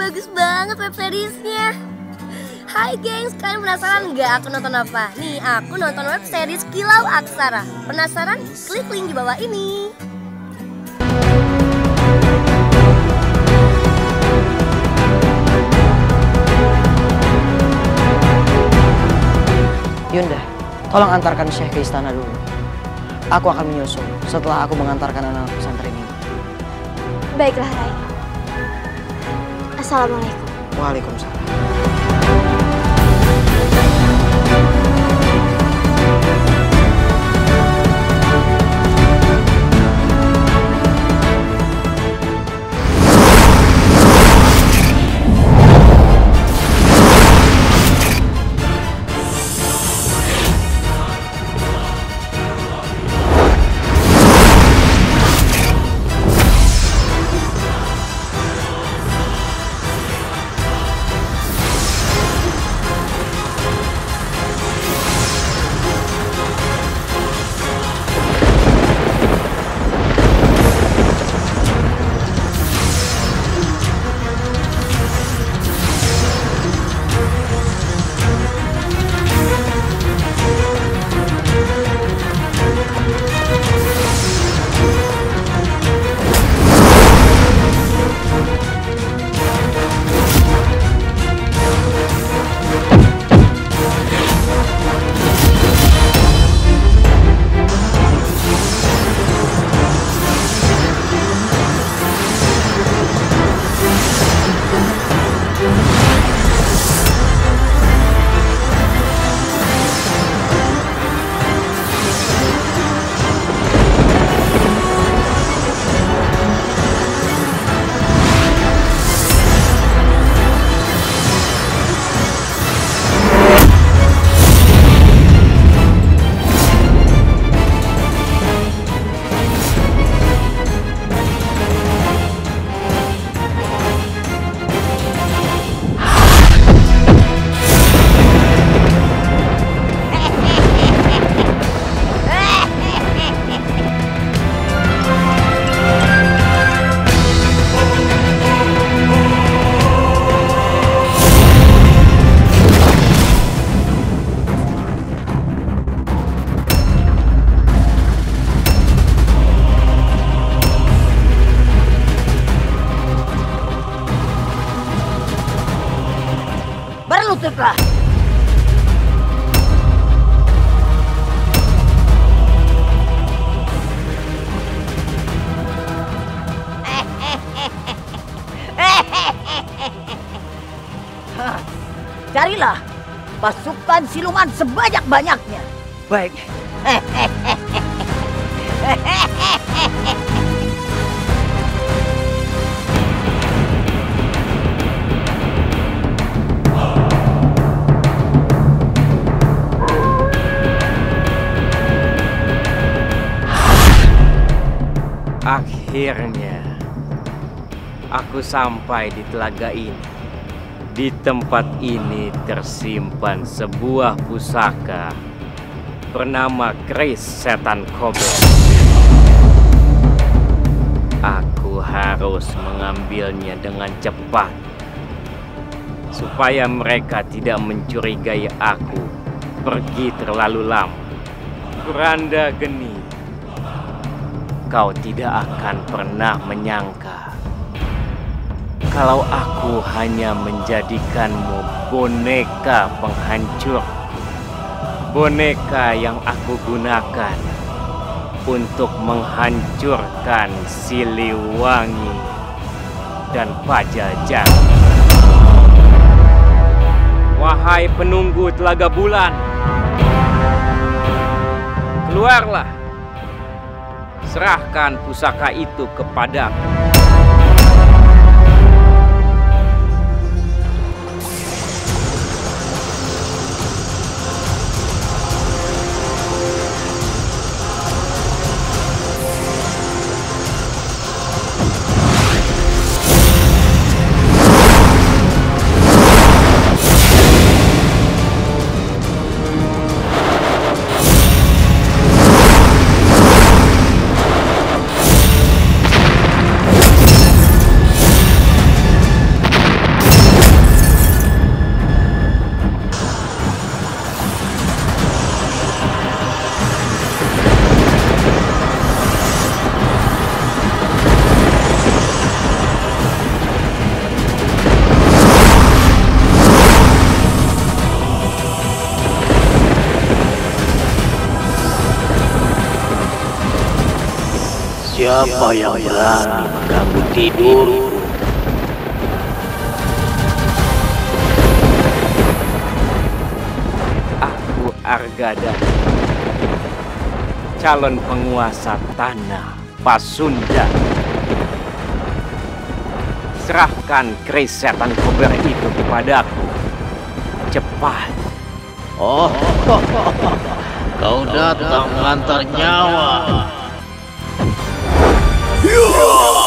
bagus banget web seriesnya. Hai gengs, kalian penasaran nggak aku nonton apa? Nih, aku nonton web series Kilau Aksara. Penasaran? Klik link di bawah ini. Yunda, tolong antarkan Syekh ke istana dulu. Aku akan menyusul setelah aku mengantarkan anak pesantren ini. Baiklah, Rai. Assalamualaikum. Waalaikumsalam. Pasukan siluman sebanyak-banyaknya. Baik, Akhirnya, aku sampai di telaga ini. Di tempat ini tersimpan sebuah pusaka bernama Kris Setan Kobel. Aku harus mengambilnya dengan cepat supaya mereka tidak mencurigai aku pergi terlalu lama. Kuranda Geni, kau tidak akan pernah menyangka kalau aku hanya menjadikanmu boneka penghancur. Boneka yang aku gunakan untuk menghancurkan Siliwangi dan Pajajar. Wahai penunggu telaga bulan, keluarlah. Serahkan pusaka itu kepadaku. Siapa yang berani mengganggu tidur? Aku Argada. Calon penguasa tanah Pasundan. Serahkan keris setan kober itu kepadaku. Cepat. Oh, kau datang mengantar nyawa. Oh!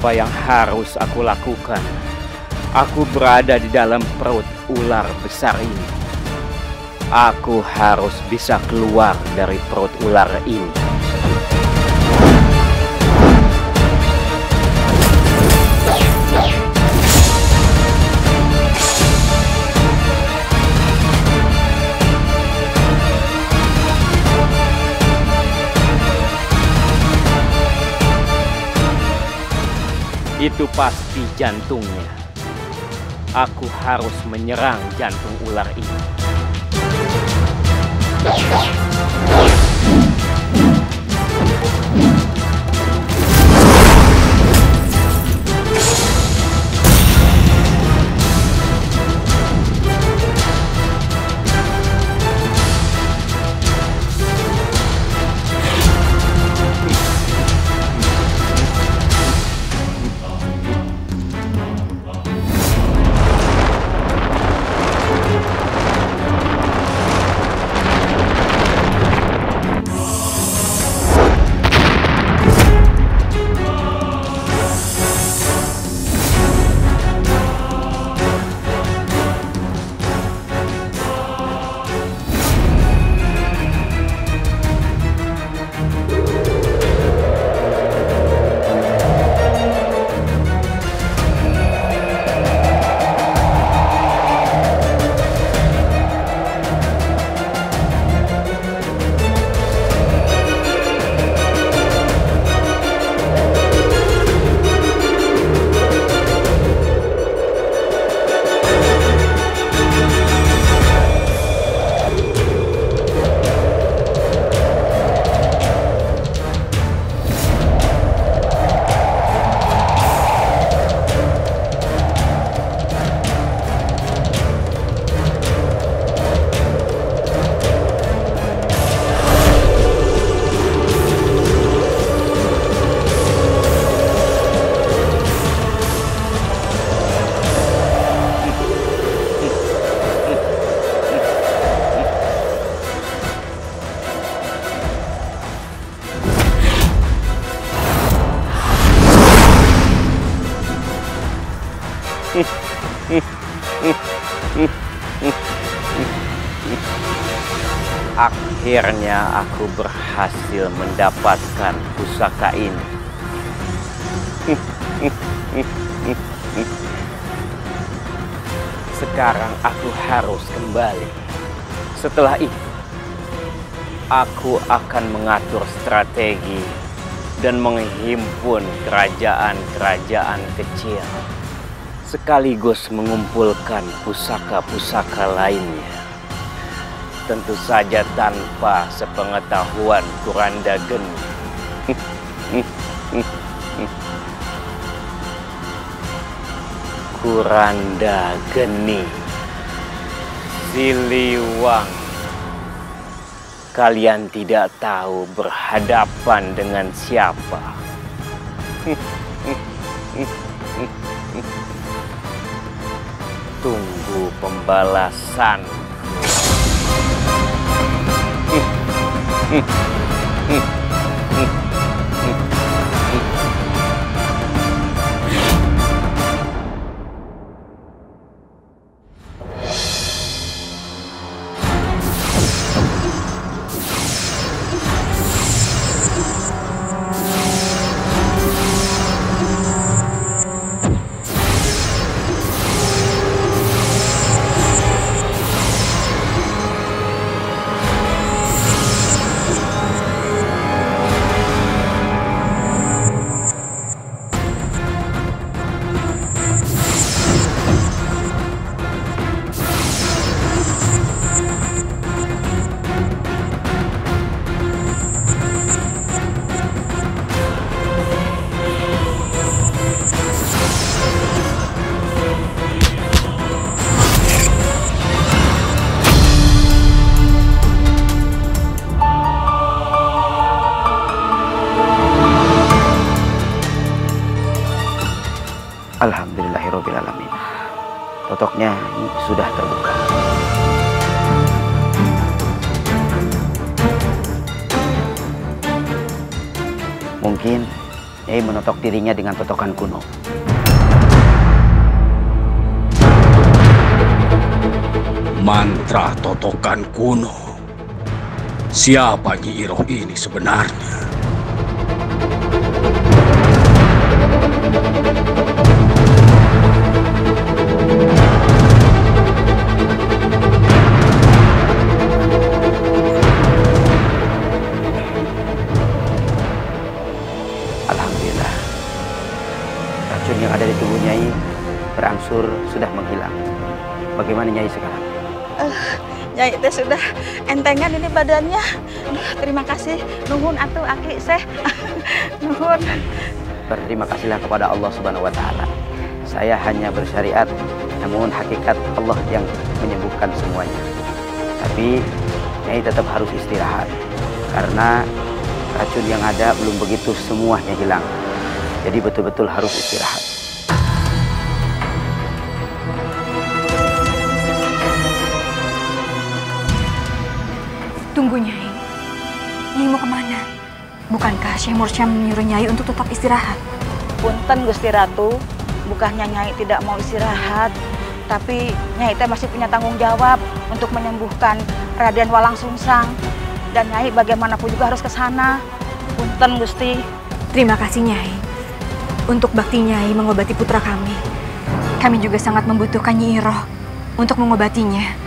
Apa yang harus aku lakukan? Aku berada di dalam perut ular besar ini. Aku harus bisa keluar dari perut ular ini. Pasti jantungnya. Aku harus menyerang jantung ular ini. Akhirnya aku berhasil mendapatkan pusaka ini. Sekarang aku harus kembali. Setelah itu, aku akan mengatur strategi dan menghimpun kerajaan-kerajaan kecil sekaligus mengumpulkan pusaka-pusaka lainnya. Tentu saja tanpa sepengetahuan Kuranda Geni. Kuranda Geni. Siliwang. Kalian tidak tahu berhadapan dengan siapa. Tunggu pembalasan 嗯嗯嗯 Mungkin Nyai menotok dirinya dengan totokan kuno. Mantra totokan kuno. Siapa Nyi Iroh ini sebenarnya? Badannya. Terima kasih. Nuhun atuh aki seh. Nuhun. Berterima kasihlah kepada Allah Subhanahu wa taala. Saya hanya bersyariat, namun hakikat Allah yang menyembuhkan semuanya. Tapi Nyai tetap harus istirahat karena racun yang ada belum begitu semuanya hilang. Jadi betul-betul harus istirahat. Tunggu Nyai. Nyai mau ke mana? Bukankah Syekh Mursyam menyuruh Nyai untuk tetap istirahat? Punten Gusti Ratu, bukannya Nyai tidak mau istirahat, tapi Nyai teh masih punya tanggung jawab untuk menyembuhkan Raden Walang Sungsang. Dan Nyai bagaimanapun juga harus ke sana. Punten Gusti. Terima kasih Nyai. Untuk bakti Nyai mengobati putra kami. Kami juga sangat membutuhkan Nyi Iroh untuk mengobatinya.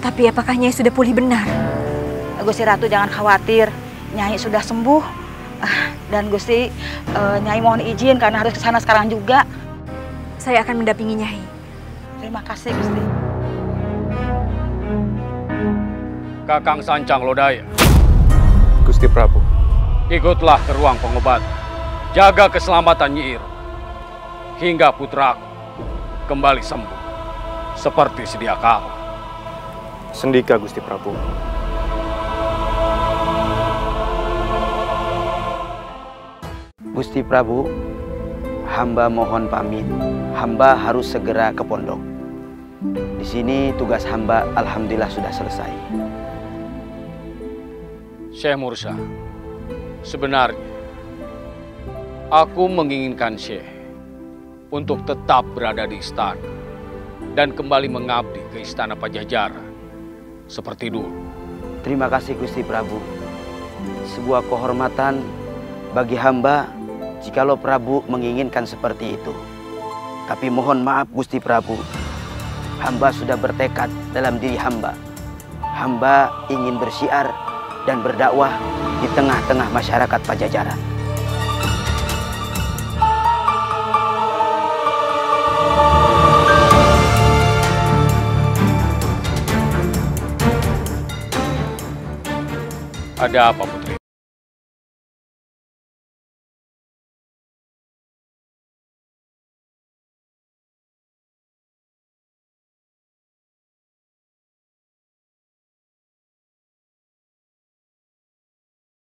Tapi apakah Nyai sudah pulih benar? Gusti Ratu jangan khawatir, Nyai sudah sembuh. Ah, Dan Gusti, eh, Nyai mohon izin karena harus ke sana sekarang juga. Saya akan mendampingi Nyai. Terima kasih Gusti. Kakang Sancang Lodaya, Gusti Prabu. ikutlah ke ruang pengobatan. Jaga keselamatan Nyi Iroh. Hingga putraku kembali sembuh. Seperti sedia kala. Sendika Gusti Prabu. Gusti Prabu, hamba mohon pamit. Hamba harus segera ke pondok. Di sini tugas hamba alhamdulillah sudah selesai. Syekh Mursa, sebenarnya aku menginginkan Syekh untuk tetap berada di istana dan kembali mengabdi ke istana Pajajaran seperti dulu. Terima kasih Gusti Prabu. Sebuah kehormatan bagi hamba jikalau Prabu menginginkan seperti itu. Tapi mohon maaf Gusti Prabu. Hamba sudah bertekad dalam diri hamba. Hamba ingin bersiar dan berdakwah di tengah-tengah masyarakat Pajajaran. Ada apa?